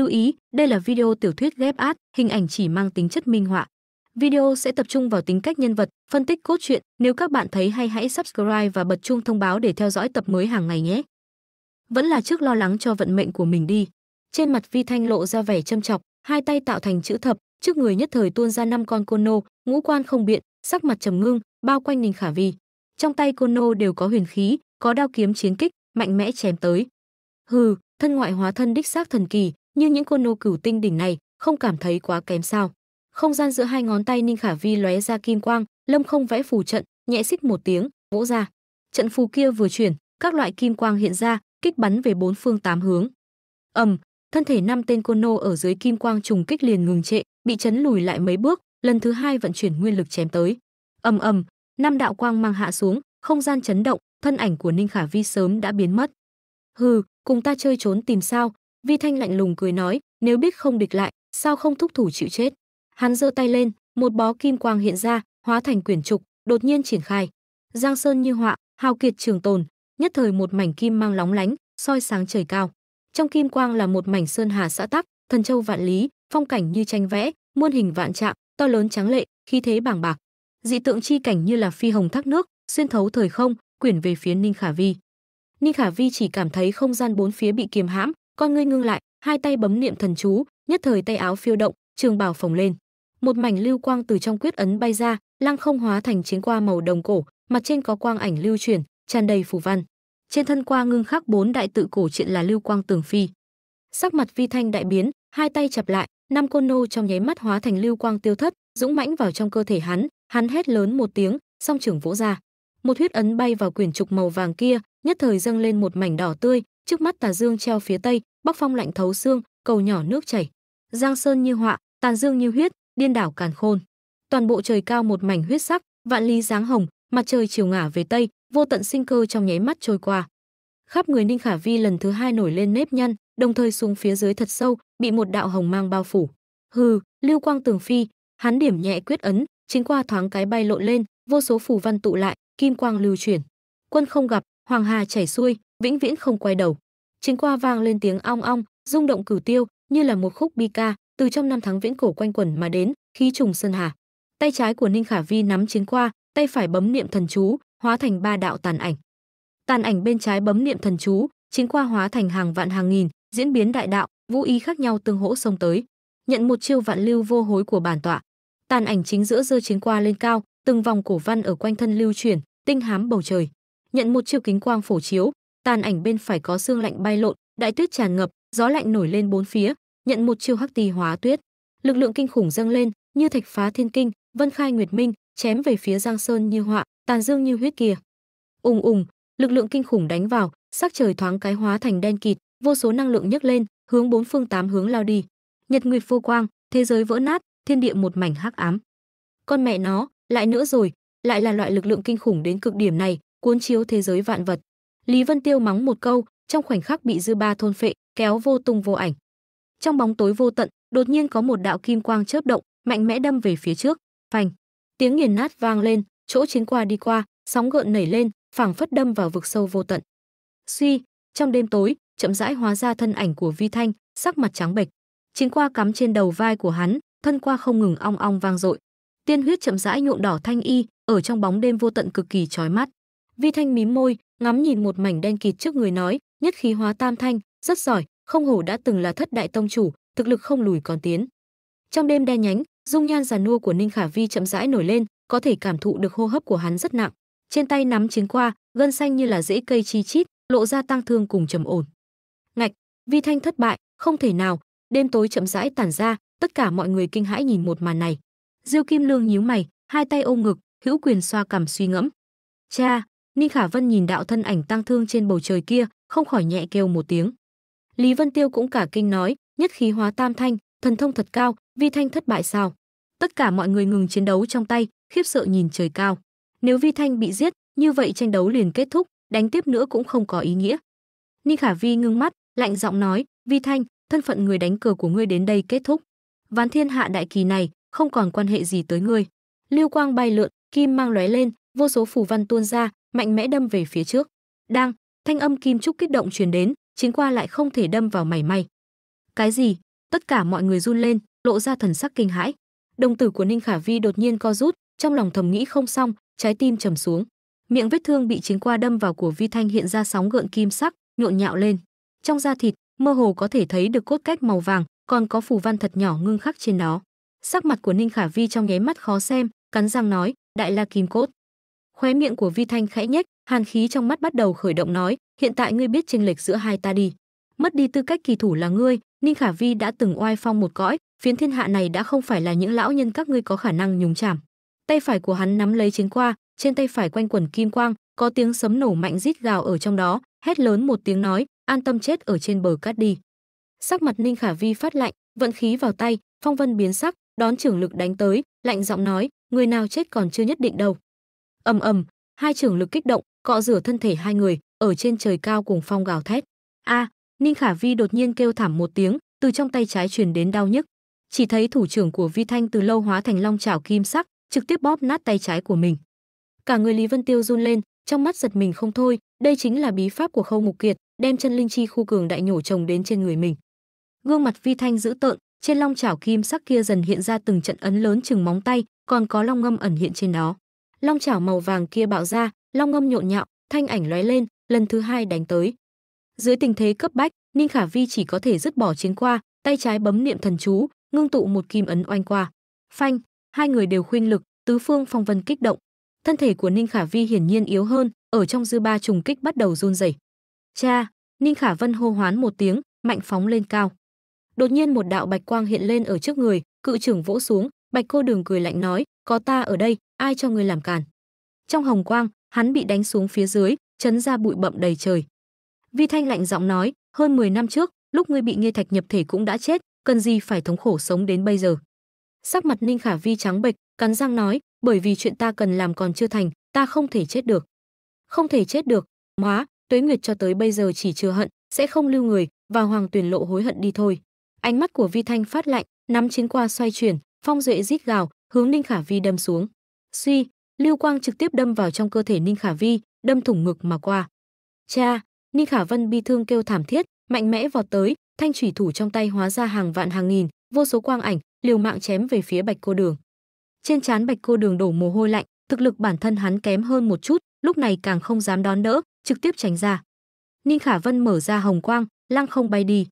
Lưu ý, đây là video tiểu thuyết ghép át, hình ảnh chỉ mang tính chất minh họa. Video sẽ tập trung vào tính cách nhân vật, phân tích cốt truyện. Nếu các bạn thấy hay hãy subscribe và bật chuông thông báo để theo dõi tập mới hàng ngày nhé. Vẫn là trước lo lắng cho vận mệnh của mình đi. Trên mặt Vi Thanh lộ ra vẻ châm chọc, hai tay tạo thành chữ thập, trước người nhất thời tuôn ra năm con côn nô, ngũ quan không biện, sắc mặt trầm ngưng, bao quanh Ninh Khả Vi. Trong tay côn nô đều có huyền khí, có đao kiếm chiến kích, mạnh mẽ chém tới. Hừ, thân ngoại hóa thân đích xác thần kỳ, như những côn nô cửu tinh đỉnh này, không cảm thấy quá kém sao? Không gian giữa hai ngón tay Ninh Khả Vi lóe ra kim quang, lâm không vẽ phù trận, nhẹ xích một tiếng, vỗ ra. Trận phù kia vừa chuyển, các loại kim quang hiện ra, kích bắn về bốn phương tám hướng. ầm, thân thể năm tên côn nô ở dưới kim quang trùng kích liền ngừng trệ, bị chấn lùi lại mấy bước, lần thứ hai vận chuyển nguyên lực chém tới. ầm ầm, năm đạo quang mang hạ xuống, không gian chấn động, thân ảnh của Ninh Khả Vi sớm đã biến mất. Hừ, cùng ta chơi trốn tìm sao? Vi Thanh lạnh lùng cười nói, nếu biết không địch lại, sao không thúc thủ chịu chết? Hắn giơ tay lên, một bó kim quang hiện ra, hóa thành quyển trục, đột nhiên triển khai. Giang sơn như họa, hào kiệt trường tồn, nhất thời một mảnh kim mang lóng lánh, soi sáng trời cao. Trong kim quang là một mảnh sơn hà xã tắc, thần châu vạn lý, phong cảnh như tranh vẽ, muôn hình vạn trạng, to lớn trắng lệ, khí thế bảng bạc. Dị tượng chi cảnh như là phi hồng thác nước, xuyên thấu thời không, quyển về phía Ninh Khả Vi. Ninh Khả Vi chỉ cảm thấy không gian bốn phía bị kiềm hãm, con ngươi ngưng lại, hai tay bấm niệm thần chú, nhất thời tay áo phiêu động, trường bào phồng lên. Một mảnh lưu quang từ trong quyết ấn bay ra, lăng không hóa thành chiến qua màu đồng cổ, mặt trên có quang ảnh lưu chuyển, tràn đầy phù văn. Trên thân qua ngưng khắc bốn đại tự cổ truyện là lưu quang tường phi. Sắc mặt Vi Thanh đại biến, hai tay chập lại, năm côn nô trong nháy mắt hóa thành lưu quang tiêu thất, dũng mãnh vào trong cơ thể hắn, hắn hét lớn một tiếng, song trưởng vỗ ra. Một huyết ấn bay vào quyển trục màu vàng kia, nhất thời dâng lên một mảnh đỏ tươi, trước mắt tà dương treo phía tây, bắc phong lạnh thấu xương, cầu nhỏ nước chảy. Giang sơn như họa, tàn dương như huyết, điên đảo càn khôn. Toàn bộ trời cao một mảnh huyết sắc, vạn lý dáng hồng, mặt trời chiều ngả về tây, vô tận sinh cơ trong nháy mắt trôi qua. Khắp người Ninh Khả Vi lần thứ hai nổi lên nếp nhăn, đồng thời xuống phía dưới thật sâu, bị một đạo hồng mang bao phủ. Hừ, lưu quang tường phi, hắn điểm nhẹ quyết ấn, chính qua thoáng cái bay lộn lên, vô số phù văn tụ lại, kim quang lưu chuyển. Quân không gặp, hoàng hà chảy xuôi, vĩnh viễn không quay đầu. Chính qua vang lên tiếng ong ong, rung động cửu tiêu, như là một khúc bi ca, từ trong năm tháng viễn cổ quanh quẩn mà đến, khí trùng sơn hà. Tay trái của Ninh Khả Vi nắm chiến qua, tay phải bấm niệm thần chú, hóa thành ba đạo tàn ảnh. Tàn ảnh bên trái bấm niệm thần chú, chiến qua hóa thành hàng vạn hàng nghìn, diễn biến đại đạo, vũ ý khác nhau tương hỗ xông tới. Nhận một chiêu vạn lưu vô hối của bản tọa. Tàn ảnh chính giữa giơ chiến qua lên cao, từng vòng cổ văn ở quanh thân lưu chuyển, tinh hám bầu trời. Nhận một chiêu kính quang phổ chiếu, tàn ảnh bên phải có xương lạnh bay lộn, đại tuyết tràn ngập, gió lạnh nổi lên bốn phía, nhận một chiêu hắc tì hóa tuyết. Lực lượng kinh khủng dâng lên, như thạch phá thiên kinh, vân khai nguyệt minh, chém về phía Giang Sơn như họa, tàn dương như huyết kia. Ùng ùng, lực lượng kinh khủng đánh vào, sắc trời thoáng cái hóa thành đen kịt, vô số năng lượng nhấc lên, hướng bốn phương tám hướng lao đi. Nhật nguyệt vô quang, thế giới vỡ nát, thiên địa một mảnh hắc ám. Con mẹ nó, lại nữa rồi, lại là loại lực lượng kinh khủng đến cực điểm này, cuốn chiếu thế giới vạn vật. Lý Vân Tiêu mắng một câu, trong khoảnh khắc bị dư ba thôn phệ, kéo vô tung vô ảnh. Trong bóng tối vô tận, đột nhiên có một đạo kim quang chớp động, mạnh mẽ đâm về phía trước, phanh. Tiếng nghiền nát vang lên, chỗ chiến qua đi qua, sóng gợn nảy lên, phảng phất đâm vào vực sâu vô tận. Suy, trong đêm tối, chậm rãi hóa ra thân ảnh của Vi Thanh, sắc mặt trắng bệch. Chiến qua cắm trên đầu vai của hắn, thân qua không ngừng ong ong vang dội. Tiên huyết chậm rãi nhuộm đỏ thanh y, ở trong bóng đêm vô tận cực kỳ chói mắt. Vi Thanh mím môi, ngắm nhìn một mảnh đen kịt trước người nói, nhất khí hóa tam thanh, rất giỏi, không hổ đã từng là thất đại tông chủ, thực lực không lùi còn tiến. Trong đêm đen nhánh, dung nhan già nua của Ninh Khả Vi chậm rãi nổi lên, có thể cảm thụ được hô hấp của hắn rất nặng. Trên tay nắm chiến qua, gân xanh như là rễ cây chi chít, lộ ra tăng thương cùng trầm ổn. Ngạch, Vi Thanh thất bại, không thể nào, đêm tối chậm rãi tản ra, tất cả mọi người kinh hãi nhìn một màn này. Diêu Kim Lương nhíu mày, hai tay ôm ngực, hữu quyền xoa cằm suy ngẫm. Cha, Ninh Khả Vân nhìn đạo thân ảnh tăng thương trên bầu trời kia, không khỏi nhẹ kêu một tiếng. Lý Vân Tiêu cũng cả kinh nói, nhất khí hóa tam thanh, thần thông thật cao, Vi Thanh thất bại sao? Tất cả mọi người ngừng chiến đấu trong tay, khiếp sợ nhìn trời cao. Nếu Vi Thanh bị giết, như vậy tranh đấu liền kết thúc, đánh tiếp nữa cũng không có ý nghĩa. Ninh Khả Vi ngưng mắt, lạnh giọng nói, Vi Thanh, thân phận người đánh cờ của ngươi đến đây kết thúc. Ván thiên hạ đại kỳ này, không còn quan hệ gì tới ngươi. Lưu quang bay lượn, kim mang lóe lên, vô số phù văn tuôn ra, mạnh mẽ đâm về phía trước. Đang, thanh âm kim trúc kích động truyền đến, chính qua lại không thể đâm vào mảy may. Cái gì? tất cả mọi người run lên lộ ra thần sắc kinh hãi đồng tử của ninh khả vi đột nhiên co rút trong lòng thầm nghĩ không xong trái tim trầm xuống miệng vết thương bị chính qua đâm vào của vi thanh hiện ra sóng gợn kim sắc nhộn nhạo lên trong da thịt mơ hồ có thể thấy được cốt cách màu vàng còn có phù văn thật nhỏ ngưng khắc trên đó sắc mặt của ninh khả vi trong nháy mắt khó xem cắn răng nói đại la kim cốt khóe miệng của vi thanh khẽ nhếch, hàn khí trong mắt bắt đầu khởi động nói, hiện tại ngươi biết chênh lệch giữa hai ta đi. Mất đi tư cách kỳ thủ là ngươi, ninh khả vi đã từng oai phong một cõi, phiến thiên hạ này đã không phải là những lão nhân các ngươi có khả năng nhúng chạm. tay phải của hắn nắm lấy chiến qua, trên tay phải quanh quẩn kim quang, có tiếng sấm nổ mạnh rít gào ở trong đó, hét lớn một tiếng nói, an tâm chết ở trên bờ cát đi. Sắc mặt ninh khả vi phát lạnh, vận khí vào tay, phong vân biến sắc, đón trưởng lực đánh tới, lạnh giọng nói, người nào chết còn chưa nhất định đâu ầm ầm, hai trưởng lực kích động, cọ rửa thân thể hai người, ở trên trời cao cùng phong gào thét. A, ninh khả vi đột nhiên kêu thảm một tiếng, từ trong tay trái truyền đến đau nhức. Chỉ thấy thủ trưởng của vi thanh từ lâu hóa thành long chảo kim sắc, trực tiếp bóp nát tay trái của mình. Cả người lý vân tiêu run lên, trong mắt giật mình không thôi, đây chính là bí pháp của khâu mục kiệt, đem chân linh chi khu cường đại nhổ chồng đến trên người mình. Gương mặt vi thanh dữ tợn, trên long chảo kim sắc kia dần hiện ra từng trận ấn lớn chừng móng tay, còn có long ngâm ẩn hiện trên đó long chảo màu vàng kia bạo ra, long ngâm nhộn nhạo, thanh ảnh lóe lên, lần thứ hai đánh tới. Dưới tình thế cấp bách, ninh khả vi chỉ có thể dứt bỏ chiến qua, tay trái bấm niệm thần chú, ngưng tụ một kim ấn oanh qua. Phanh, hai người đều khuynh lực, tứ phương phong vân kích động. Thân thể của ninh khả vi hiển nhiên yếu hơn, ở trong dư ba trùng kích bắt đầu run rẩy. Cha, ninh khả vân hô hoán một tiếng, mạnh phóng lên cao. Đột nhiên một đạo bạch quang hiện lên ở trước người, cự trưởng vỗ xuống, bạch cô đường cười lạnh nói có ta ở đây, ai cho ngươi làm càn? trong hồng quang, hắn bị đánh xuống phía dưới, chấn ra bụi bậm đầy trời. Vi thanh lạnh giọng nói, hơn 10 năm trước, lúc ngươi bị nghe thạch nhập thể cũng đã chết, cần gì phải thống khổ sống đến bây giờ? Sắc mặt ninh khả vi trắng bệch, cắn răng nói, bởi vì chuyện ta cần làm còn chưa thành, ta không thể chết được. Không thể chết được? Hóa, tuế nguyệt cho tới bây giờ chỉ chưa hận, sẽ không lưu người, và hoàng tuyển lộ hối hận đi thôi. Ánh mắt của vi thanh phát lạnh, nắm chiến qua xoay chuyển, phong duệ rít gào hướng ninh khả vi đâm xuống. Suy, lưu quang trực tiếp đâm vào trong cơ thể ninh khả vi, đâm thủng ngực mà qua. Cha, ninh khả vân bi thương kêu thảm thiết, mạnh mẽ vọt tới, thanh thủy thủ trong tay hóa ra hàng vạn hàng nghìn, vô số quang ảnh, liều mạng chém về phía bạch cô đường. Trên trán bạch cô đường đổ mồ hôi lạnh, thực lực bản thân hắn kém hơn một chút, lúc này càng không dám đón đỡ, trực tiếp tránh ra. Ninh khả vân mở ra hồng quang, lăng không bay đi.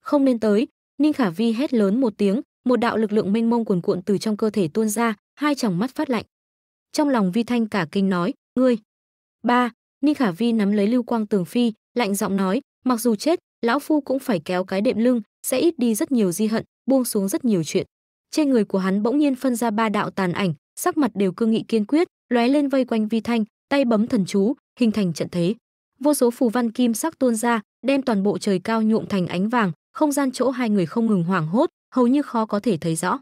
Không nên tới, ninh khả vi hét lớn một tiếng một đạo lực lượng mênh mông cuồn cuộn từ trong cơ thể tuôn ra, hai tròng mắt phát lạnh. Trong lòng vi thanh cả kinh nói, ngươi. Ba ninh khả vi nắm lấy lưu quang tường phi, lạnh giọng nói, mặc dù chết, lão phu cũng phải kéo cái đệm lưng, sẽ ít đi rất nhiều di hận, buông xuống rất nhiều chuyện. Trên người của hắn bỗng nhiên phân ra ba đạo tàn ảnh, sắc mặt đều cương nghị kiên quyết, lóe lên vây quanh vi thanh, tay bấm thần chú, hình thành trận thế. Vô số phù văn kim sắc tuôn ra, đem toàn bộ trời cao nhuộm thành ánh vàng, không gian chỗ hai người không ngừng hoảng hốt hầu như khó có thể thấy rõ.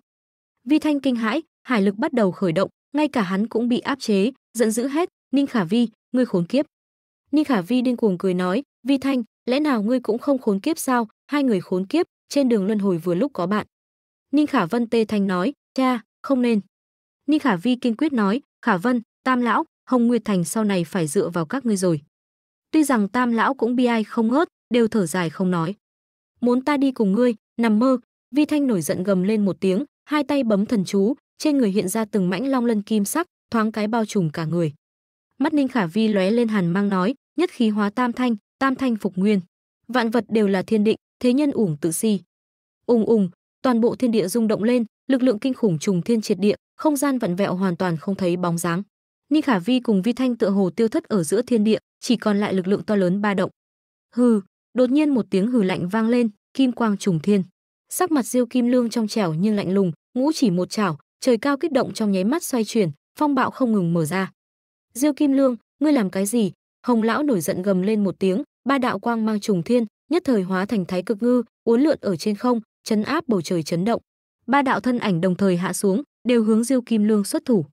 Vi thanh kinh hãi, hải lực bắt đầu khởi động, ngay cả hắn cũng bị áp chế, giận dữ hết ninh khả vi, ngươi khốn kiếp. Ninh khả vi điên cuồng cười nói, vi thanh, lẽ nào ngươi cũng không khốn kiếp sao? Hai người khốn kiếp, trên đường luân hồi vừa lúc có bạn. Ninh khả vân tê thanh nói, cha, không nên. Ninh khả vi kiên quyết nói, khả vân, tam lão, hồng nguyệt thành sau này phải dựa vào các ngươi rồi. Tuy rằng tam lão cũng bi ai không ngớt, đều thở dài không nói. Muốn ta đi cùng ngươi, nằm mơ vi thanh nổi giận gầm lên một tiếng hai tay bấm thần chú trên người hiện ra từng mãnh long lân kim sắc thoáng cái bao trùm cả người mắt ninh khả vi lóe lên hàn mang nói nhất khí hóa tam thanh tam thanh phục nguyên vạn vật đều là thiên định thế nhân ủng tự si ùng ùng toàn bộ thiên địa rung động lên lực lượng kinh khủng trùng thiên triệt địa không gian vặn vẹo hoàn toàn không thấy bóng dáng Ninh Khả Vi cùng Vi Thanh tựa hồ tiêu thất ở giữa thiên địa, chỉ còn lại lực lượng to lớn ba động. Hừ, đột nhiên một tiếng hừ lạnh vang lên, kim quang trùng thiên. Sắc mặt Diêu Kim Lương trong trẻo nhưng lạnh lùng, ngũ chỉ một chảo, trời cao kích động trong nháy mắt xoay chuyển, phong bạo không ngừng mở ra. Diêu Kim Lương, ngươi làm cái gì? Hồng lão nổi giận gầm lên một tiếng, ba đạo quang mang trùng thiên, nhất thời hóa thành thái cực ngư, uốn lượn ở trên không, chấn áp bầu trời chấn động. Ba đạo thân ảnh đồng thời hạ xuống, đều hướng Diêu Kim Lương xuất thủ.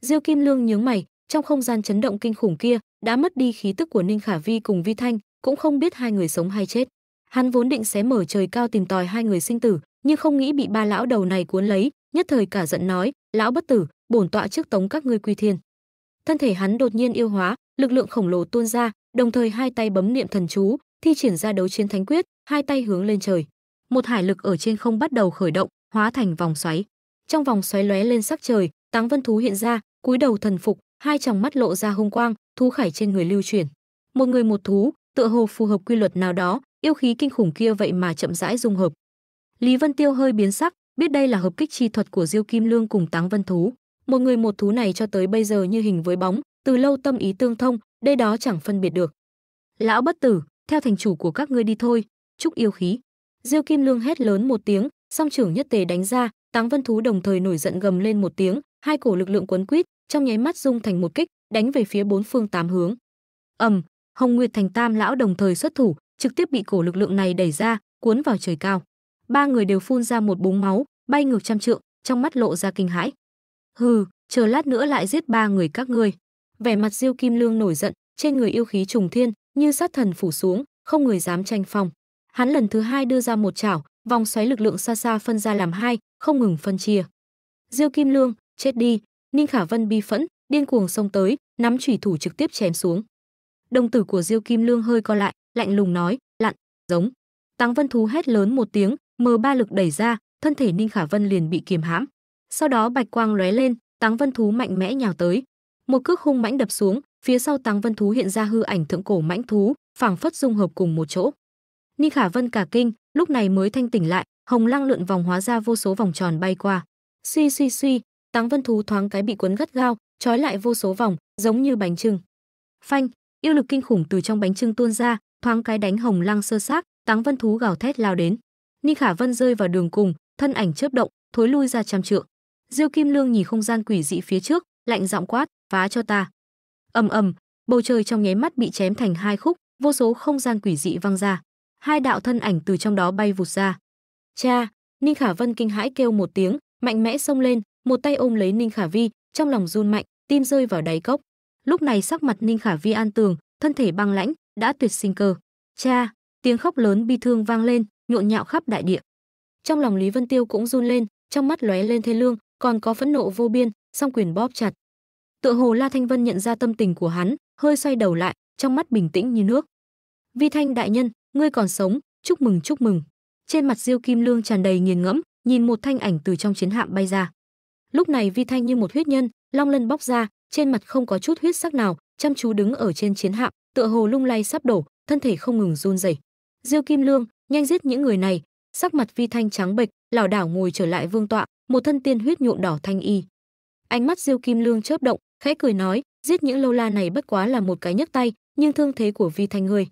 Diêu Kim Lương nhướng mày, trong không gian chấn động kinh khủng kia, đã mất đi khí tức của Ninh Khả Vi cùng Vi Thanh, cũng không biết hai người sống hay chết. Hắn vốn định xé mở trời cao tìm tòi hai người sinh tử, nhưng không nghĩ bị ba lão đầu này cuốn lấy, nhất thời cả giận nói, lão bất tử, bổn tọa trước tống các ngươi quy thiên. Thân thể hắn đột nhiên yêu hóa, lực lượng khổng lồ tuôn ra, đồng thời hai tay bấm niệm thần chú, thi triển ra đấu chiến thánh quyết, hai tay hướng lên trời. một hải lực ở trên không bắt đầu khởi động, hóa thành vòng xoáy. Trong vòng xoáy lóe lên sắc trời, Táng Vân thú hiện ra, cúi đầu thần phục, hai tròng mắt lộ ra hung quang, thú khải trên người lưu chuyển. Một người một thú, tựa hồ phù hợp quy luật nào đó, yêu khí kinh khủng kia vậy mà chậm rãi dung hợp. Lý Vân Tiêu hơi biến sắc, biết đây là hợp kích chi thuật của Diêu Kim Lương cùng Táng Vân thú. Một người một thú này cho tới bây giờ như hình với bóng, từ lâu tâm ý tương thông, đây đó chẳng phân biệt được. Lão bất tử, theo thành chủ của các ngươi đi thôi, chúc yêu khí. Diêu Kim Lương hét lớn một tiếng, song trưởng nhất tề đánh ra, Táng Vân thú đồng thời nổi giận gầm lên một tiếng, hai cổ lực lượng quấn quýt, trong nháy mắt dung thành một kích, đánh về phía bốn phương tám hướng. Ầm, Hồng Nguyệt Thành Tam lão đồng thời xuất thủ, trực tiếp bị cổ lực lượng này đẩy ra, cuốn vào trời cao. Ba người đều phun ra một búng máu, bay ngược trăm trượng, trong mắt lộ ra kinh hãi. Hừ, chờ lát nữa lại giết ba người các ngươi. Vẻ mặt Diêu Kim Lương nổi giận, trên người yêu khí trùng thiên, như sát thần phủ xuống, không người dám tranh phong. Hắn lần thứ hai đưa ra một chảo, vòng xoáy lực lượng xa xa phân ra làm hai, không ngừng phân chia. Diêu Kim Lương, chết đi, Ninh Khả Vân bi phẫn, điên cuồng xông tới, nắm chủy thủ trực tiếp chém xuống. Đồng tử của Diêu Kim Lương hơi co lại, lạnh lùng nói, lặn, giống. Tăng Vân thú hét lớn một tiếng, mờ ba lực đẩy ra, thân thể Ninh Khả Vân liền bị kiềm hãm. Sau đó bạch quang lóe lên, Tăng Vân thú mạnh mẽ nhào tới. Một cước hung mãnh đập xuống, phía sau Tăng Vân thú hiện ra hư ảnh thượng cổ mãnh thú, phảng phất dung hợp cùng một chỗ. Ninh Khả Vân cả kinh, lúc này mới thanh tỉnh lại, hồng lăng lượn vòng hóa ra vô số vòng tròn bay qua. Suy suy suy, Tăng Vân thú thoáng cái bị cuốn gắt gao, trói lại vô số vòng, giống như bánh trưng. Phanh, yêu lực kinh khủng từ trong bánh trưng tuôn ra, thoáng cái đánh hồng lăng sơ xác, Táng Vân thú gào thét lao đến. Ninh Khả Vân rơi vào đường cùng, thân ảnh chớp động, thối lui ra trăm trượng. Diêu Kim Lương nhìn không gian quỷ dị phía trước, lạnh giọng quát, "Phá cho ta!" ầm ầm, bầu trời trong nháy mắt bị chém thành hai khúc, vô số không gian quỷ dị văng ra. Hai đạo thân ảnh từ trong đó bay vụt ra. "Cha!" Ninh Khả Vân kinh hãi kêu một tiếng, mạnh mẽ xông lên, một tay ôm lấy Ninh Khả Vi, trong lòng run mạnh, tim rơi vào đáy cốc. Lúc này sắc mặt Ninh Khả Vi an tường, thân thể băng lãnh, đã tuyệt sinh cơ. "Cha!" Tiếng khóc lớn bi thương vang lên, nhộn nhạo khắp đại địa. Trong lòng Lý Vân Tiêu cũng run lên, trong mắt lóe lên thê lương, còn có phẫn nộ vô biên, song quyền bóp chặt. Tựa hồ La Thanh Vân nhận ra tâm tình của hắn, hơi xoay đầu lại, trong mắt bình tĩnh như nước. "Vi Thanh đại nhân, ngươi còn sống, chúc mừng chúc mừng." Trên mặt Diêu Kim Lương tràn đầy nghiền ngẫm, nhìn một thanh ảnh từ trong chiến hạm bay ra. Lúc này Vi Thanh như một huyết nhân, long lân bóc ra, trên mặt không có chút huyết sắc nào, chăm chú đứng ở trên chiến hạm, tựa hồ lung lay sắp đổ, thân thể không ngừng run rẩy. Diêu Kim Lương, nhanh giết những người này. Sắc mặt Vi Thanh trắng bệch, lảo đảo ngồi trở lại vương tọa, một thân tiên huyết nhuộm đỏ thanh y. Ánh mắt Diêu Kim Lương chớp động, khẽ cười nói, giết những lâu la này bất quá là một cái nhấc tay, nhưng thương thế của Vi Thanh ngươi.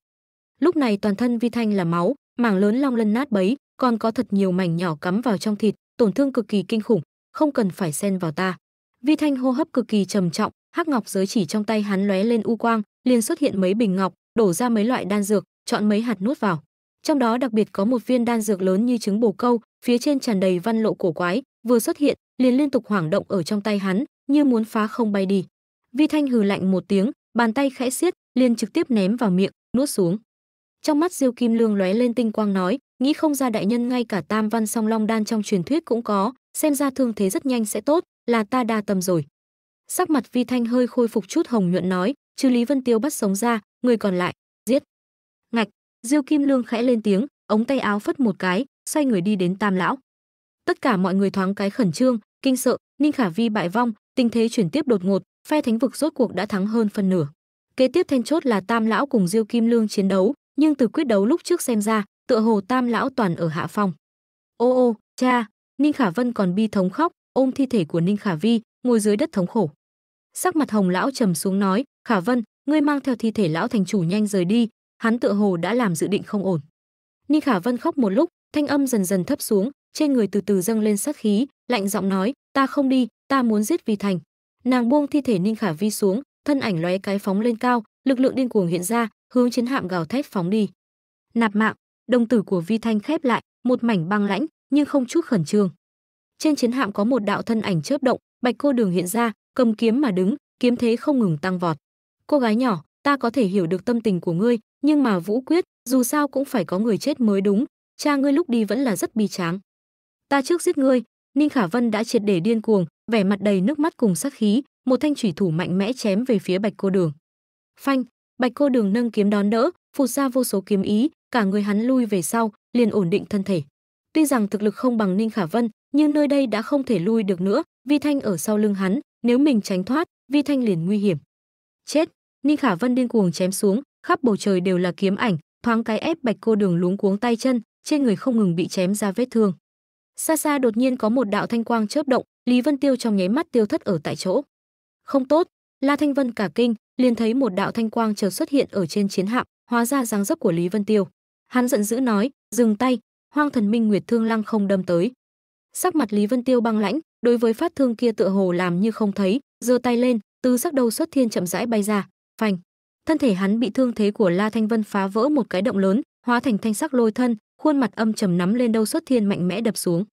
Lúc này toàn thân Vi Thanh là máu, mảng lớn long lân nát bấy, còn có thật nhiều mảnh nhỏ cắm vào trong thịt, tổn thương cực kỳ kinh khủng, không cần phải xen vào ta. Vi Thanh hô hấp cực kỳ trầm trọng, hắc ngọc giới chỉ trong tay hắn lóe lên u quang, liền xuất hiện mấy bình ngọc, đổ ra mấy loại đan dược, chọn mấy hạt nuốt vào. Trong đó đặc biệt có một viên đan dược lớn như trứng bồ câu, phía trên tràn đầy văn lộ cổ quái, vừa xuất hiện, liền liên tục hoảng động ở trong tay hắn, như muốn phá không bay đi. Vi Thanh hừ lạnh một tiếng, bàn tay khẽ siết, liền trực tiếp ném vào miệng, nuốt xuống. Trong mắt Diêu Kim Lương lóe lên tinh quang nói, nghĩ không ra đại nhân ngay cả Tam Văn Song Long đan trong truyền thuyết cũng có, xem ra thương thế rất nhanh sẽ tốt, là ta đa tâm rồi. Sắc mặt Vi Thanh hơi khôi phục chút hồng nhuận nói, trừ Lý Vân Tiêu bắt sống ra, người còn lại, giết. Ngạch, Diêu Kim Lương khẽ lên tiếng, ống tay áo phất một cái, xoay người đi đến Tam lão. Tất cả mọi người thoáng cái khẩn trương, kinh sợ, Ninh Khả Vi bại vong, tình thế chuyển tiếp đột ngột, phe thánh vực rốt cuộc đã thắng hơn phân nửa. Kế tiếp then chốt là Tam lão cùng Diêu Kim Lương chiến đấu, nhưng từ quyết đấu lúc trước xem ra, tựa hồ Tam lão toàn ở hạ phong. Ô ô, cha, Ninh Khả Vân còn bi thống khóc, ôm thi thể của Ninh Khả Vi, ngồi dưới đất thống khổ. Sắc mặt Hồng lão trầm xuống nói, "Khả Vân, ngươi mang theo thi thể lão thành chủ nhanh rời đi, hắn tựa hồ đã làm dự định không ổn." Ninh Khả Vân khóc một lúc, thanh âm dần dần thấp xuống, trên người từ từ dâng lên sát khí, lạnh giọng nói, "Ta không đi, ta muốn giết Vi Thành." Nàng buông thi thể Ninh Khả Vi xuống, thân ảnh lóe cái phóng lên cao, lực lượng điên cuồng hiện ra, hướng chiến hạm gào thét phóng đi. Nạp mạng, đồng tử của Vi Thanh khép lại, một mảnh băng lãnh, nhưng không chút khẩn trương. Trên chiến hạm có một đạo thân ảnh chớp động, Bạch Cô Đường hiện ra, cầm kiếm mà đứng, kiếm thế không ngừng tăng vọt. "Cô gái nhỏ, ta có thể hiểu được tâm tình của ngươi, nhưng mà Vũ Quyết, dù sao cũng phải có người chết mới đúng, cha ngươi lúc đi vẫn là rất bi tráng. Ta trước giết ngươi." Ninh Khả Vân đã triệt để điên cuồng, vẻ mặt đầy nước mắt cùng sát khí, một thanh chủy thủ mạnh mẽ chém về phía Bạch Cô Đường. Phanh, Bạch Cô Đường nâng kiếm đón đỡ, phụt ra vô số kiếm ý, cả người hắn lui về sau, liền ổn định thân thể. Tuy rằng thực lực không bằng Ninh Khả Vân, nhưng nơi đây đã không thể lui được nữa, Vi Thanh ở sau lưng hắn, nếu mình tránh thoát, Vi Thanh liền nguy hiểm. Chết! Ninh Khả Vân điên cuồng chém xuống, khắp bầu trời đều là kiếm ảnh, thoáng cái ép Bạch Cô Đường luống cuống tay chân, trên người không ngừng bị chém ra vết thương. Xa xa đột nhiên có một đạo thanh quang chớp động, Lý Vân Tiêu trong nháy mắt tiêu thất ở tại chỗ. Không tốt, La Thanh Vân cả kinh, liền thấy một đạo thanh quang chợt xuất hiện ở trên chiến hạm, hóa ra dáng dấp của Lý Vân Tiêu. Hắn giận dữ nói, "Dừng tay!" Hoang Thần Minh Nguyệt Thương Lăng không đâm tới. Sắc mặt Lý Vân Tiêu băng lãnh, đối với phát thương kia tựa hồ làm như không thấy, giơ tay lên, từ sắc đầu xuất thiên chậm rãi bay ra, phanh. Thân thể hắn bị thương thế của La Thanh Vân phá vỡ một cái động lớn, hóa thành thanh sắc lôi thân, khuôn mặt âm trầm nắm lên đâu xuất thiên mạnh mẽ đập xuống.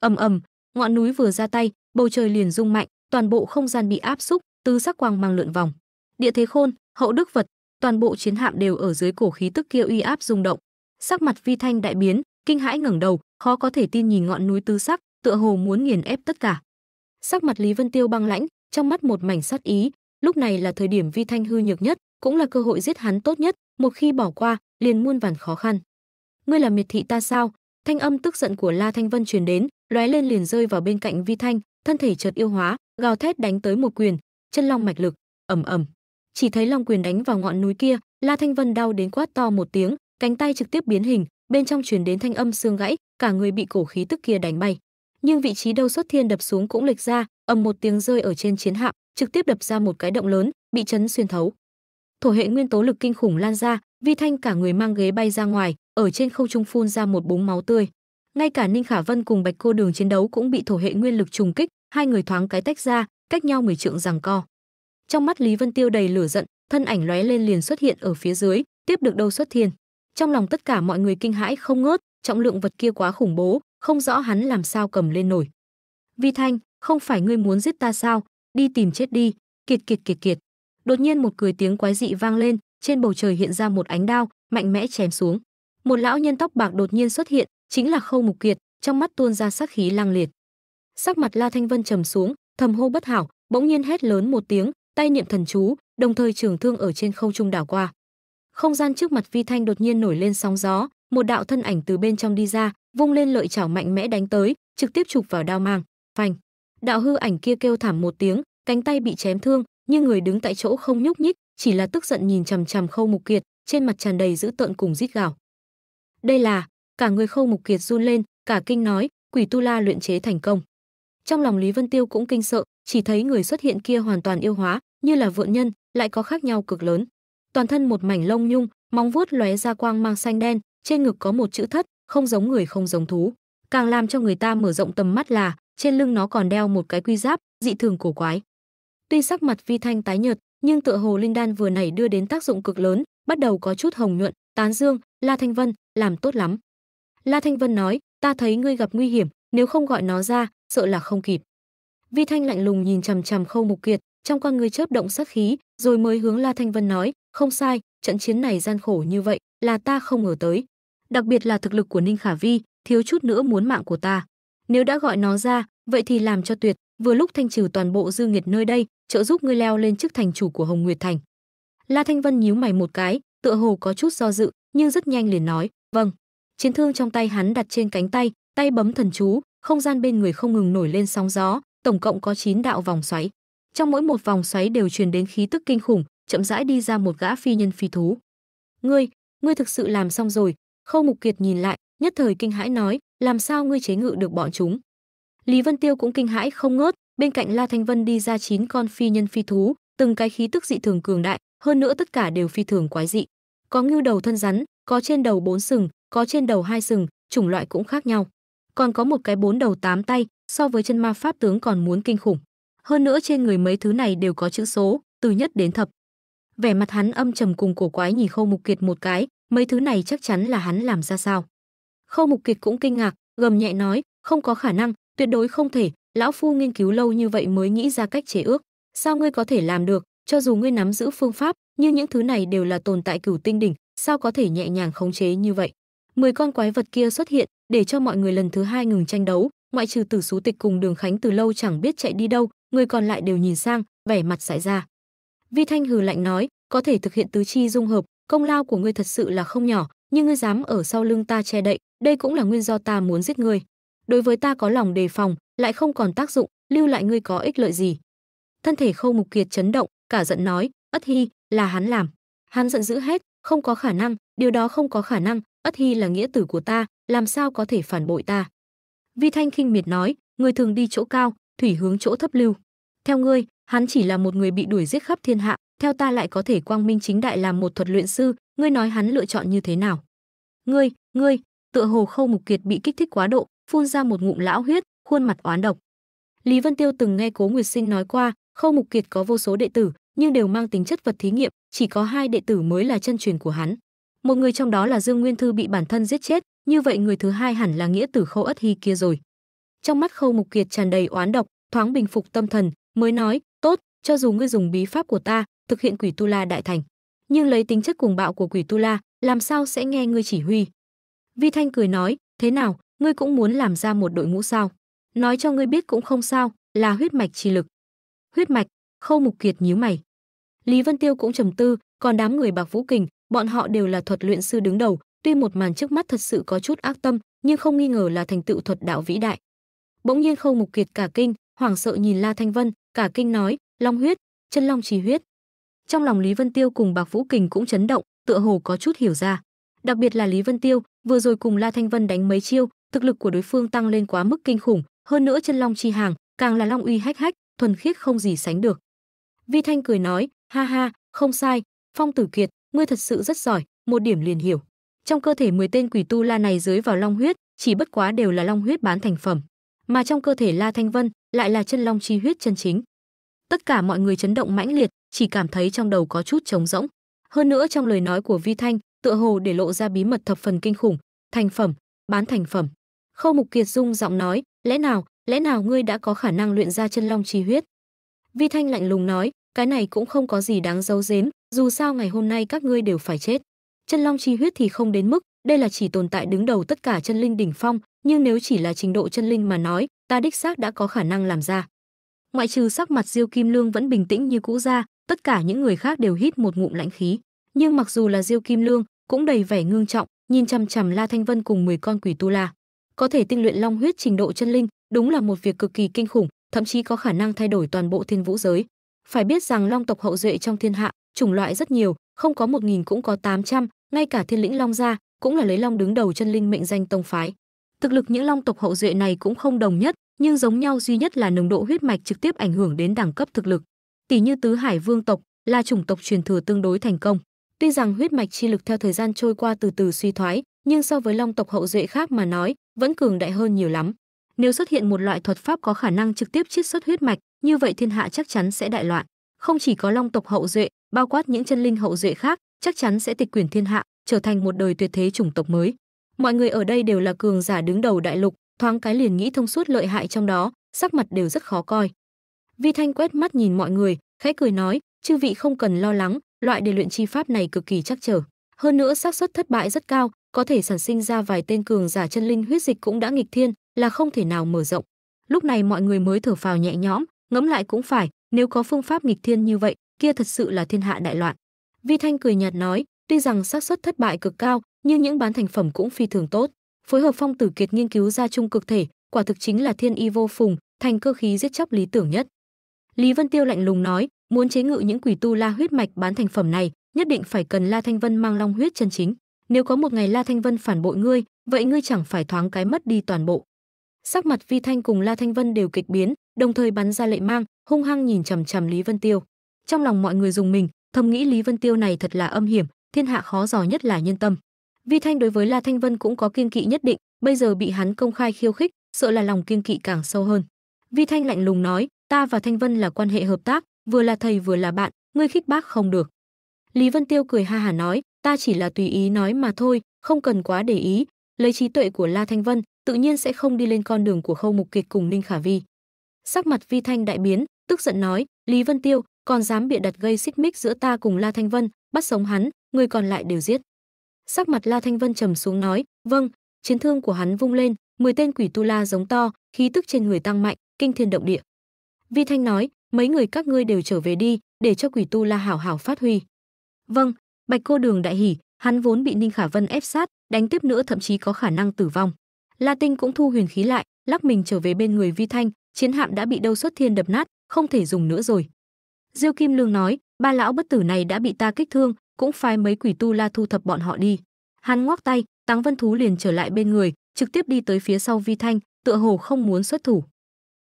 Ầm ầm, ngọn núi vừa ra tay, bầu trời liền rung mạnh, toàn bộ không gian bị áp xúc, tứ sắc quang mang lượn vòng. Địa thế khôn, hậu đức vật, toàn bộ chiến hạm đều ở dưới cổ khí tức kia uy áp rung động. Sắc mặt Vi Thanh đại biến, kinh hãi ngẩng đầu, khó có thể tin nhìn ngọn núi tứ sắc, tựa hồ muốn nghiền ép tất cả. Sắc mặt Lý Vân Tiêu băng lãnh, trong mắt một mảnh sát ý, lúc này là thời điểm Vi Thanh hư nhược nhất, cũng là cơ hội giết hắn tốt nhất, một khi bỏ qua, liền muôn vàn khó khăn. Ngươi là miệt thị ta sao? Thanh âm tức giận của La Thanh Vân truyền đến, lóe lên liền rơi vào bên cạnh Vi Thanh, thân thể chợt yêu hóa, gào thét đánh tới một quyền, chân long mạch lực, ầm ầm. Chỉ thấy long quyền đánh vào ngọn núi kia, La Thanh Vân đau đến quát to một tiếng, cánh tay trực tiếp biến hình, bên trong truyền đến thanh âm xương gãy, cả người bị cổ khí tức kia đánh bay. Nhưng vị trí đâu xuất thiên đập xuống cũng lệch ra, ầm một tiếng rơi ở trên chiến hạm, trực tiếp đập ra một cái động lớn, bị chấn xuyên thấu. Thổ hệ nguyên tố lực kinh khủng lan ra, Vi Thanh cả người mang ghế bay ra ngoài, ở trên không trung phun ra một búng máu tươi. Ngay cả Ninh Khả Vân cùng Bạch Cô Đường chiến đấu cũng bị thổ hệ nguyên lực trùng kích, hai người thoáng cái tách ra, cách nhau mười trượng giằng co. Trong mắt Lý Vân Tiêu đầy lửa giận, thân ảnh lóe lên liền xuất hiện ở phía dưới, tiếp được đâu xuất thiên. Trong lòng tất cả mọi người kinh hãi không ngớt, trọng lượng vật kia quá khủng bố, không rõ hắn làm sao cầm lên nổi. Vi Thanh, không phải ngươi muốn giết ta sao? Đi tìm chết đi, kiệt kiệt kiệt kiệt. Đột nhiên một cười tiếng quái dị vang lên, trên bầu trời hiện ra một ánh đao, mạnh mẽ chém xuống. Một lão nhân tóc bạc đột nhiên xuất hiện, chính là Khâu Mục Kiệt, trong mắt tuôn ra sát khí lang liệt. Sắc mặt La Thanh Vân trầm xuống, thầm hô bất hảo, bỗng nhiên hét lớn một tiếng, tay niệm thần chú, đồng thời trường thương ở trên không trung đảo qua. Không gian trước mặt Vi Thanh đột nhiên nổi lên sóng gió, một đạo thân ảnh từ bên trong đi ra, vung lên lợi chảo mạnh mẽ đánh tới, trực tiếp chụp vào đao mang, phanh. Đạo hư ảnh kia kêu thảm một tiếng, cánh tay bị chém thương, nhưng người đứng tại chỗ không nhúc nhích, chỉ là tức giận nhìn chằm chằm Khâu Mục Kiệt, trên mặt tràn đầy dữ tợn cùng rít gào. Đây là, cả người Khâu Mục Kiệt run lên, cả kinh nói, quỷ tu la luyện chế thành công. Trong lòng Lý Vân Tiêu cũng kinh sợ, chỉ thấy người xuất hiện kia hoàn toàn yêu hóa, như là vượn nhân, lại có khác nhau cực lớn. Toàn thân một mảnh lông nhung, móng vuốt lóe ra quang mang xanh đen, trên ngực có một chữ thất, không giống người không giống thú. Càng làm cho người ta mở rộng tầm mắt là, trên lưng nó còn đeo một cái quy giáp, dị thường cổ quái. Tuy sắc mặt Vi Thanh tái nhợt, nhưng tựa hồ linh đan vừa nảy đưa đến tác dụng cực lớn, bắt đầu có chút hồng nhuận, tán dương, La Thanh Vân, làm tốt lắm. La Thanh Vân nói, ta thấy ngươi gặp nguy hiểm, nếu không gọi nó ra, sợ là không kịp. Vi Thanh lạnh lùng nhìn chằm chằm Khâu Mục Kiệt, trong con người chớp động sát khí, rồi mới hướng La Thanh Vân nói, không sai, trận chiến này gian khổ như vậy, là ta không ngờ tới. Đặc biệt là thực lực của Ninh Khả Vi, thiếu chút nữa muốn mạng của ta. Nếu đã gọi nó ra, vậy thì làm cho tuyệt, vừa lúc thanh trừ toàn bộ dư nghiệt nơi đây, trợ giúp ngươi leo lên chức thành chủ của Hồng Nguyệt Thành. La Thanh Vân nhíu mày một cái, tựa hồ có chút do dự, nhưng rất nhanh liền nói, "Vâng." Chiến thương trong tay hắn đặt trên cánh tay, tay bấm thần chú, không gian bên người không ngừng nổi lên sóng gió, tổng cộng có 9 đạo vòng xoáy. Trong mỗi một vòng xoáy đều truyền đến khí tức kinh khủng, chậm rãi đi ra một gã phi nhân phi thú. "Ngươi, ngươi thực sự làm xong rồi." Khâu Mục Kiệt nhìn lại, nhất thời kinh hãi nói, "Làm sao ngươi chế ngự được bọn chúng?" Lý Vân Tiêu cũng kinh hãi không ngớt, bên cạnh La Thanh Vân đi ra chín con phi nhân phi thú, từng cái khí tức dị thường cường đại, hơn nữa tất cả đều phi thường quái dị. Có ngưu đầu thân rắn, có trên đầu bốn sừng, có trên đầu hai sừng, chủng loại cũng khác nhau. Còn có một cái bốn đầu tám tay, so với chân ma pháp tướng còn muốn kinh khủng. Hơn nữa trên người mấy thứ này đều có chữ số, từ nhất đến thập. Vẻ mặt hắn âm trầm cùng cổ quái nhìn Khâu Mục Kiệt một cái, mấy thứ này chắc chắn là hắn làm ra sao. Khâu Mục Kiệt cũng kinh ngạc, gầm nhẹ nói, không có khả năng, tuyệt đối không thể, lão phu nghiên cứu lâu như vậy mới nghĩ ra cách chế ước, sao ngươi có thể làm được, cho dù ngươi nắm giữ phương pháp, nhưng những thứ này đều là tồn tại cửu tinh đỉnh, sao có thể nhẹ nhàng khống chế như vậy. Mười con quái vật kia xuất hiện, để cho mọi người lần thứ hai ngừng tranh đấu, ngoại trừ Tử Sú Tịch cùng Đường Khánh từ lâu chẳng biết chạy đi đâu, người còn lại đều nhìn sang, vẻ mặt dại ra. Vi Thanh hừ lạnh nói, có thể thực hiện tứ chi dung hợp, công lao của ngươi thật sự là không nhỏ, nhưng ngươi dám ở sau lưng ta che đậy, đây cũng là nguyên do ta muốn giết ngươi. Đối với ta có lòng đề phòng, lại không còn tác dụng, lưu lại ngươi có ích lợi gì? Thân thể Khâu Mục Kiệt chấn động, cả giận nói, "Ất Hy, là hắn làm." Hắn giận dữ hết, không có khả năng, điều đó không có khả năng, Ất Hy là nghĩa tử của ta, làm sao có thể phản bội ta? Vi Thanh khinh miệt nói, người thường đi chỗ cao, thủy hướng chỗ thấp lưu. Theo ngươi, hắn chỉ là một người bị đuổi giết khắp thiên hạ, theo ta lại có thể quang minh chính đại làm một thuật luyện sư, ngươi nói hắn lựa chọn như thế nào? Ngươi, ngươi, tựa hồ Khâu Mục Kiệt bị kích thích quá độ, phun ra một ngụm lão huyết, khuôn mặt oán độc. Lý Vân Tiêu từng nghe Cố Nguyệt Sinh nói qua, Khâu Mục Kiệt có vô số đệ tử, nhưng đều mang tính chất vật thí nghiệm, chỉ có hai đệ tử mới là chân truyền của hắn. Một người trong đó là Dương Nguyên Thư bị bản thân giết chết, như vậy người thứ hai hẳn là nghĩa tử Khâu Ất Hy kia rồi. Trong mắt Khâu Mục Kiệt tràn đầy oán độc, thoáng bình phục tâm thần, mới nói, "Tốt, cho dù ngươi dùng bí pháp của ta, thực hiện Quỷ Tu La đại thành, nhưng lấy tính chất cuồng bạo của Quỷ Tu La, làm sao sẽ nghe ngươi chỉ huy?" Vi Thanh cười nói, "Thế nào, ngươi cũng muốn làm ra một đội ngũ sao? Nói cho ngươi biết cũng không sao, là huyết mạch chi lực." Huyết mạch? Khâu Mục Kiệt nhíu mày. Lý Vân Tiêu cũng trầm tư, còn đám người Bạc Vũ Kình, bọn họ đều là thuật luyện sư đứng đầu, tuy một màn trước mắt thật sự có chút ác tâm, nhưng không nghi ngờ là thành tựu thuật đạo vĩ đại. Bỗng nhiên Khâu Mục Kiệt cả kinh, hoảng sợ nhìn La Thanh Vân, cả kinh nói, "Long huyết, chân long trì huyết." Trong lòng Lý Vân Tiêu cùng Bạc Vũ Kình cũng chấn động, tựa hồ có chút hiểu ra. Đặc biệt là Lý Vân Tiêu, vừa rồi cùng La Thanh Vân đánh mấy chiêu, thực lực của đối phương tăng lên quá mức kinh khủng, hơn nữa chân long chi hàng, càng là long uy hách hách, thuần khiết không gì sánh được. Vi Thanh cười nói, ha ha, không sai, Phong Tử Kiệt, ngươi thật sự rất giỏi, một điểm liền hiểu. Trong cơ thể 10 tên quỷ tu la này dưới vào long huyết, chỉ bất quá đều là long huyết bán thành phẩm, mà trong cơ thể La Thanh Vân lại là chân long chi huyết chân chính. Tất cả mọi người chấn động mãnh liệt, chỉ cảm thấy trong đầu có chút trống rỗng. Hơn nữa trong lời nói của Vi Thanh, tựa hồ để lộ ra bí mật thập phần kinh khủng, thành phẩm, bán thành phẩm. Khâu Mục Kiệt dung giọng nói, lẽ nào, lẽ nào ngươi đã có khả năng luyện ra chân long chi huyết? Vi Thanh lạnh lùng nói, cái này cũng không có gì đáng giấu giếm, dù sao ngày hôm nay các ngươi đều phải chết. Chân long chi huyết thì không đến mức, đây là chỉ tồn tại đứng đầu tất cả chân linh đỉnh phong, nhưng nếu chỉ là trình độ chân linh mà nói, ta đích xác đã có khả năng làm ra. Ngoại trừ sắc mặt Diêu Kim Lương vẫn bình tĩnh như cũ ra, tất cả những người khác đều hít một ngụm lãnh khí. Nhưng mặc dù là Diêu Kim Lương, cũng đầy vẻ ngương trọng, nhìn chằm chằm La Thanh Vân cùng 10 con quỷ tu la. Có thể tinh luyện long huyết trình độ chân linh, đúng là một việc cực kỳ kinh khủng, thậm chí có khả năng thay đổi toàn bộ thiên vũ giới. Phải biết rằng long tộc hậu duệ trong thiên hạ, chủng loại rất nhiều, không có một nghìn cũng có 800, ngay cả thiên lĩnh long gia cũng là lấy long đứng đầu chân linh mệnh danh tông phái. Thực lực những long tộc hậu duệ này cũng không đồng nhất, nhưng giống nhau duy nhất là nồng độ huyết mạch trực tiếp ảnh hưởng đến đẳng cấp thực lực. Tỷ như tứ hải vương tộc là chủng tộc truyền thừa tương đối thành công. Tuy rằng huyết mạch chi lực theo thời gian trôi qua từ từ suy thoái, nhưng so với long tộc hậu duệ khác mà nói, vẫn cường đại hơn nhiều lắm. Nếu xuất hiện một loại thuật pháp có khả năng trực tiếp chiết xuất huyết mạch, như vậy thiên hạ chắc chắn sẽ đại loạn. Không chỉ có long tộc hậu duệ, bao quát những chân linh hậu duệ khác, chắc chắn sẽ tịch quyển thiên hạ, trở thành một đời tuyệt thế chủng tộc mới. Mọi người ở đây đều là cường giả đứng đầu đại lục, thoáng cái liền nghĩ thông suốt lợi hại trong đó, sắc mặt đều rất khó coi. Vi Thanh quét mắt nhìn mọi người, khẽ cười nói, chư vị không cần lo lắng, loại để luyện chi pháp này cực kỳ chắc trở. Hơn nữa xác suất thất bại rất cao, có thể sản sinh ra vài tên cường giả chân linh huyết dịch cũng đã nghịch thiên, là không thể nào mở rộng. Lúc này mọi người mới thở phào nhẹ nhõm, ngẫm lại cũng phải, nếu có phương pháp nghịch thiên như vậy, kia thật sự là thiên hạ đại loạn. Vi Thanh cười nhạt nói, tuy rằng xác suất thất bại cực cao, nhưng những bán thành phẩm cũng phi thường tốt. Phối hợp Phong Tử Kiệt nghiên cứu ra trung cực thể, quả thực chính là thiên y vô phùng, thành cơ khí giết chóc lý tưởng nhất. Lý Vân Tiêu lạnh lùng nói, muốn chế ngự những quỷ tu la huyết mạch bán thành phẩm này, nhất định phải cần La Thanh Vân mang long huyết chân chính. Nếu có một ngày La Thanh Vân phản bội ngươi, vậy ngươi chẳng phải thoáng cái mất đi toàn bộ. Sắc mặt Vi Thanh cùng La Thanh Vân đều kịch biến, đồng thời bắn ra lệ mang, hung hăng nhìn chằm chằm Lý Vân Tiêu. Trong lòng mọi người dùng mình, thầm nghĩ Lý Vân Tiêu này thật là âm hiểm, thiên hạ khó dò nhất là nhân tâm. Vi Thanh đối với La Thanh Vân cũng có kiên kỵ nhất định, bây giờ bị hắn công khai khiêu khích, sợ là lòng kiên kỵ càng sâu hơn. Vi Thanh lạnh lùng nói, ta và Thanh Vân là quan hệ hợp tác, vừa là thầy vừa là bạn, ngươi khích bác không được. Lý Vân Tiêu cười ha hà nói, ta chỉ là tùy ý nói mà thôi, không cần quá để ý, lấy trí tuệ của La Thanh Vân, tự nhiên sẽ không đi lên con đường của Khâu Mục Kiệt cùng Ninh Khả Vi. Sắc mặt Vi Thanh đại biến, tức giận nói, Lý Vân Tiêu, còn dám bịa đặt gây xích mích giữa ta cùng La Thanh Vân, bắt sống hắn, người còn lại đều giết. Sắc mặt La Thanh Vân trầm xuống nói, vâng, chiến thương của hắn vung lên, 10 tên quỷ tu la giống to, khí tức trên người tăng mạnh, kinh thiên động địa. Vi Thanh nói, mấy người các ngươi đều trở về đi, để cho quỷ tu la hảo hảo phát huy. Vâng, Bạch cô đường đại hỉ, hắn vốn bị Ninh Khả Vân ép sát, đánh tiếp nữa thậm chí có khả năng tử vong. La Tinh cũng thu huyền khí lại, lắc mình trở về bên người Vi Thanh, chiến hạm đã bị đâu xuất thiên đập nát, không thể dùng nữa rồi. Diêu Kim Lương nói, ba lão bất tử này đã bị ta kích thương, cũng phái mấy quỷ tu la thu thập bọn họ đi. Hắn ngoắc tay, Táng Vân thú liền trở lại bên người, trực tiếp đi tới phía sau Vi Thanh, tựa hồ không muốn xuất thủ.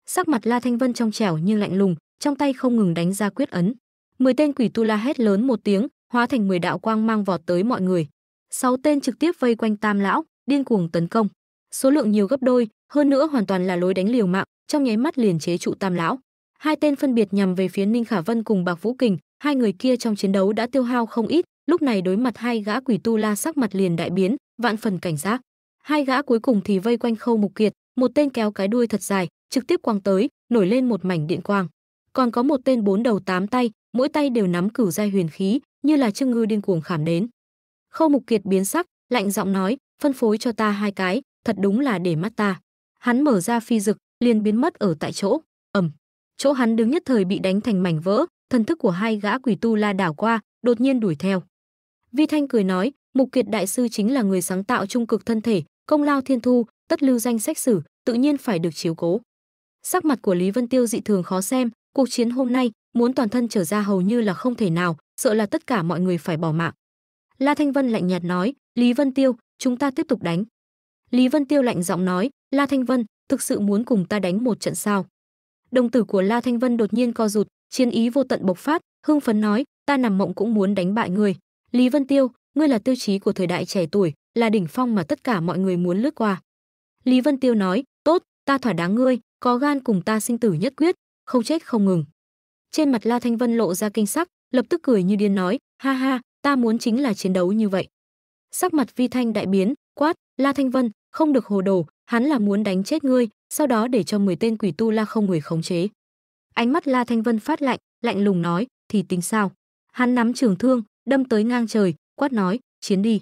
Sắc mặt La Thanh Vân trong trẻo nhưng lạnh lùng, trong tay không ngừng đánh ra quyết ấn. Mười tên quỷ tu la hét lớn một tiếng, hóa thành mười đạo quang mang vọt tới mọi người. Sáu tên trực tiếp vây quanh Tam lão, điên cuồng tấn công. Số lượng nhiều gấp đôi, hơn nữa hoàn toàn là lối đánh liều mạng, trong nháy mắt liền chế trụ Tam lão. Hai tên phân biệt nhằm về phía Ninh Khả Vân cùng Bạc Vũ Kình, hai người kia trong chiến đấu đã tiêu hao không ít, lúc này đối mặt hai gã quỷ tu la sắc mặt liền đại biến, vạn phần cảnh giác. Hai gã cuối cùng thì vây quanh Khâu Mục Kiệt, một tên kéo cái đuôi thật dài, trực tiếp quang tới, nổi lên một mảnh điện quang. Còn có một tên bốn đầu tám tay, mỗi tay đều nắm cửu giai huyền khí, như là trưng ngư điên cuồng khảm đến. Khâu Mục Kiệt biến sắc, lạnh giọng nói, phân phối cho ta hai cái, thật đúng là để mắt ta. Hắn mở ra phi dực, liền biến mất ở tại chỗ. ầm, chỗ hắn đứng nhất thời bị đánh thành mảnh vỡ, thần thức của hai gã quỷ tu la đảo qua, đột nhiên đuổi theo. Vi Thanh cười nói, Mục Kiệt đại sư chính là người sáng tạo trung cực thân thể, công lao thiên thu, tất lưu danh sách sử, tự nhiên phải được chiếu cố. Sắc mặt của Lý Vân Tiêu dị thường khó xem, cuộc chiến hôm nay muốn toàn thân trở ra hầu như là không thể nào, sợ là tất cả mọi người phải bỏ mạng. La Thanh Vân lạnh nhạt nói, Lý Vân Tiêu, chúng ta tiếp tục đánh. Lý Vân Tiêu lạnh giọng nói, La Thanh Vân, thực sự muốn cùng ta đánh một trận sao? Đồng tử của La Thanh Vân đột nhiên co rụt, chiến ý vô tận bộc phát, hưng phấn nói, ta nằm mộng cũng muốn đánh bại người. Lý Vân Tiêu, ngươi là tiêu chí của thời đại trẻ tuổi, là đỉnh phong mà tất cả mọi người muốn lướt qua. Lý Vân Tiêu nói, tốt, ta thỏa đáng ngươi, có gan cùng ta sinh tử nhất quyết, không chết không ngừng. Trên mặt La Thanh Vân lộ ra kinh sắc, lập tức cười như điên nói, ha ha, ta muốn chính là chiến đấu như vậy. Sắc mặt Vi Thanh đại biến, quát, La Thanh Vân, không được hồ đồ, hắn là muốn đánh chết ngươi, sau đó để cho 10 tên quỷ tu la không người khống chế. Ánh mắt La Thanh Vân phát lạnh, lạnh lùng nói, thì tính sao? Hắn nắm trường thương, đâm tới ngang trời, quát nói, chiến đi.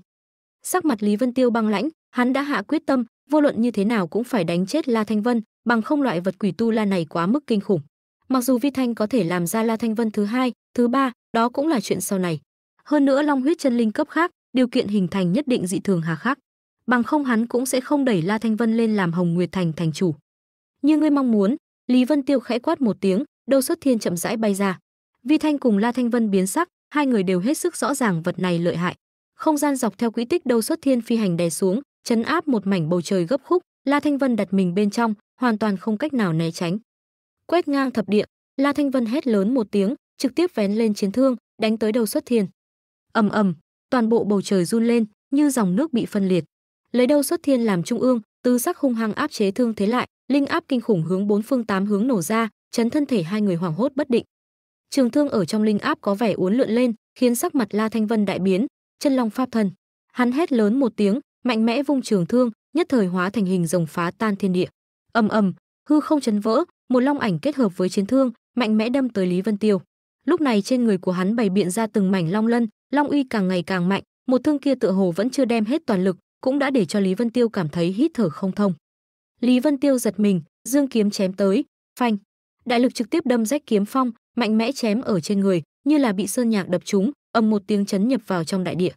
Sắc mặt Lý Vân Tiêu băng lãnh, hắn đã hạ quyết tâm, vô luận như thế nào cũng phải đánh chết La Thanh Vân, bằng không loại vật quỷ tu la này quá mức kinh khủng. Mặc dù Vi Thanh có thể làm ra La Thanh Vân thứ hai, thứ ba, đó cũng là chuyện sau này. Hơn nữa Long huyết chân linh cấp khác, điều kiện hình thành nhất định dị thường hà khắc. Bằng không hắn cũng sẽ không đẩy La Thanh Vân lên làm Hồng Nguyệt Thành thành chủ. Như ngươi mong muốn, Lý Vân Tiêu khẽ quát một tiếng, đầu xuất thiên chậm rãi bay ra. Vi Thanh cùng La Thanh Vân biến sắc, hai người đều hết sức rõ ràng vật này lợi hại. Không gian dọc theo quỹ tích đầu xuất thiên phi hành đè xuống, chấn áp một mảnh bầu trời gấp khúc, La Thanh Vân đặt mình bên trong, hoàn toàn không cách nào né tránh. Quét ngang thập địa, La Thanh Vân hét lớn một tiếng, trực tiếp vén lên chiến thương, đánh tới đầu xuất thiên. ầm ầm, toàn bộ bầu trời run lên, như dòng nước bị phân liệt. Lấy đầu xuất thiên làm trung ương, tư sắc hung hăng áp chế thương thế lại, linh áp kinh khủng hướng bốn phương tám hướng nổ ra, chấn thân thể hai người hoảng hốt bất định. Trường thương ở trong linh áp có vẻ uốn lượn lên, khiến sắc mặt La Thanh Vân đại biến, chân long pháp thân. Hắn hét lớn một tiếng, mạnh mẽ vung trường thương, nhất thời hóa thành hình rồng phá tan thiên địa. Ầm ầm, hư không chấn vỡ, một long ảnh kết hợp với chiến thương, mạnh mẽ đâm tới Lý Vân Tiêu. Lúc này trên người của hắn bày biện ra từng mảnh long lân, long uy càng ngày càng mạnh, một thương kia tựa hồ vẫn chưa đem hết toàn lực, cũng đã để cho Lý Vân Tiêu cảm thấy hít thở không thông. Lý Vân Tiêu giật mình, dương kiếm chém tới, phanh. Đại lực trực tiếp đâm rách kiếm phong, mạnh mẽ chém ở trên người, như là bị sơn nhạc đập trúng, ầm một tiếng chấn nhập vào trong đại địa.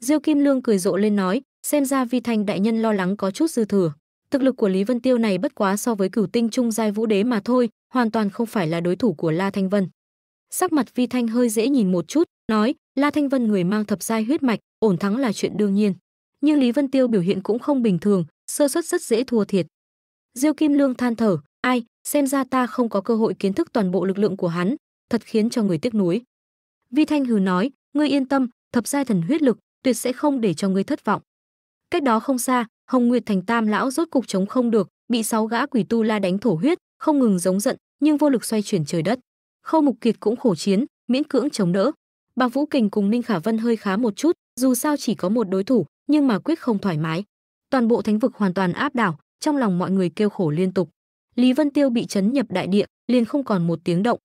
Diêu Kim Lương cười rộ lên nói, xem ra Vi Thanh đại nhân lo lắng có chút dư thừa. Thực lực của Lý Vân Tiêu này bất quá so với Cửu Tinh trung giai vũ đế mà thôi, hoàn toàn không phải là đối thủ của La Thanh Vân. Sắc mặt Vi Thanh hơi dễ nhìn một chút, nói, La Thanh Vân người mang thập giai huyết mạch, ổn thắng là chuyện đương nhiên. Nhưng Lý Vân Tiêu biểu hiện cũng không bình thường, sơ suất rất dễ thua thiệt. Diêu Kim Lương than thở, ai, xem ra ta không có cơ hội kiến thức toàn bộ lực lượng của hắn, thật khiến cho người tiếc nuối. Vi Thanh hừ nói, ngươi yên tâm, thập giai thần huyết lực, tuyệt sẽ không để cho ngươi thất vọng. Cách đó không xa, Hồng Nguyệt Thành Tam lão rốt cục chống không được, bị sáu gã quỷ tu la đánh thổ huyết, không ngừng giống giận, nhưng vô lực xoay chuyển trời đất. Khâu Mục Kiệt cũng khổ chiến, miễn cưỡng chống đỡ. Bạc Vũ Kình cùng Ninh Khả Vân hơi khá một chút, dù sao chỉ có một đối thủ, nhưng mà quyết không thoải mái. Toàn bộ thánh vực hoàn toàn áp đảo, trong lòng mọi người kêu khổ liên tục. Lý Vân Tiêu bị chấn nhập đại địa, liền không còn một tiếng động,